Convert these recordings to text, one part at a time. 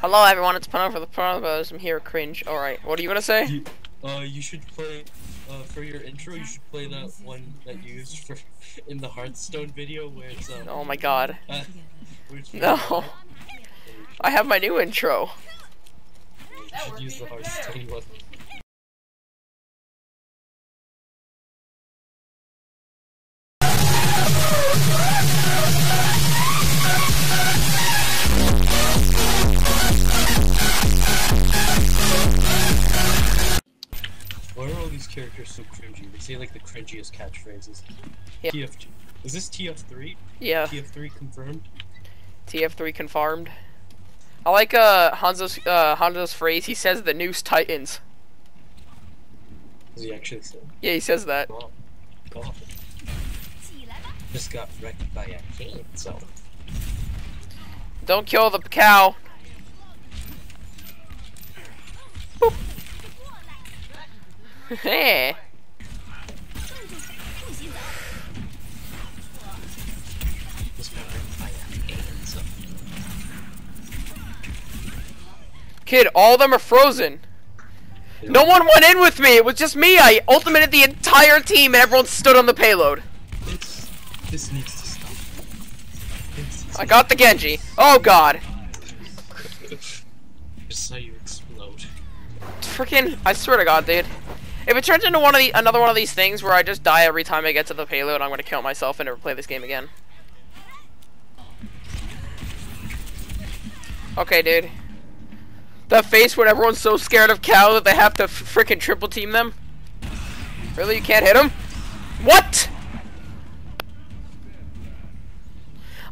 Hello everyone, it's Pano for the Pronobos. I'm here at Cringe. Alright, what are you gonna say? You, uh, you should play, uh, for your intro, you should play that one that you used for, in the Hearthstone video where it's, um, Oh my god. uh, No. I have my new intro. You should use the Hearthstone one. Characters so cringy? They say like the cringiest catchphrases. Yeah. TF2. Is this TF3? Yeah, TF3 confirmed? TF3 confirmed. I like uh Hanzo's uh Hanzo's phrase. He says the noose tightens. Does he actually say? Yeah, he says that. Oh. Just got wrecked by a cane, so. Don't kill the cow. Hey. Just got wrecked by a cane, so. Kid, all of them are frozen. No one went in with me. It was just me. I ultimated the entire team and everyone stood on the payload. It's, this needs to stop. It's, I got the Genji. Oh god. Just saw you explode. Freaking, I swear to god, dude. If it turns into one of the another one of these things where I just die every time I get to the payload, I'm gonna kill myself and never play this game again. Okay, dude. The face when everyone's so scared of Cal that they have to freaking triple team them. Really, you can't hit him? What?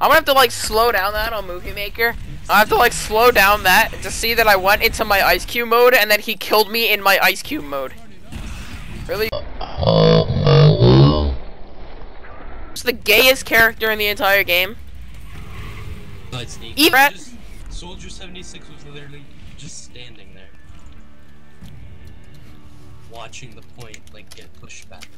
I'm gonna have to like slow down that on Movie Maker. I have to like slow down that to see that I went into my Ice Cube mode and then he killed me in my Ice Cube mode. Really? It's the gayest character in the entire game. No, it's. Even- Just- Soldier 76 was literally just standing there. Watching the point, like, get pushed back.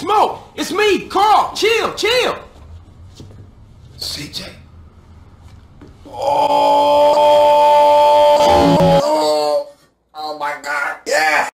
Smoke! It's me, Carl! Chill, chill! CJ.